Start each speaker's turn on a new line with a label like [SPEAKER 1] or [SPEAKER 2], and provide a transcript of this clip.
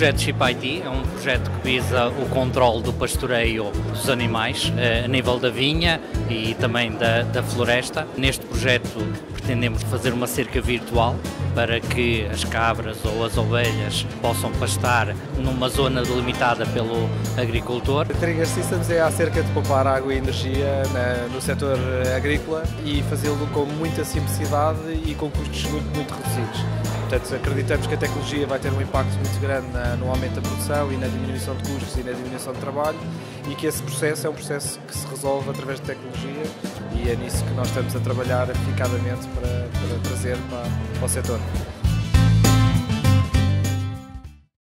[SPEAKER 1] projeto Chip IT é um projeto que visa o controle do pastoreio dos animais a nível da vinha e também da, da floresta. Neste projeto pretendemos fazer uma cerca virtual para que as cabras ou as ovelhas possam pastar numa zona delimitada pelo agricultor.
[SPEAKER 2] A Trigger Systems é acerca de poupar água e energia na, no setor agrícola e fazê-lo com muita simplicidade e com custos muito, muito reduzidos. Portanto, acreditamos que a tecnologia vai ter um impacto muito grande na, no aumento da produção e na diminuição de custos e na diminuição de trabalho e que esse processo é um processo que se resolve através de tecnologia e é nisso que nós estamos a trabalhar eficazmente para, para trazer para, para o setor. Welcome.